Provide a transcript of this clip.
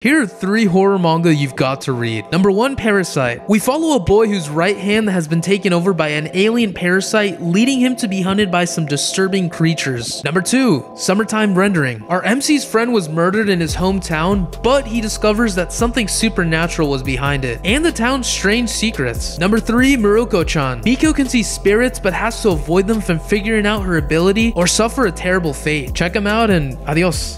Here are three horror manga you've got to read. Number one, Parasyte. We follow a boy whose right hand has been taken over by an alien parasite, leading him to be hunted by some disturbing creatures. Number two, Summertime Rendering. Our MC's friend was murdered in his hometown, but he discovers that something supernatural was behind it, and the town's strange secrets. Number three, Mieruko-chan. Miko can see spirits, but has to avoid them from figuring out her ability or suffer a terrible fate. Check him out and adios.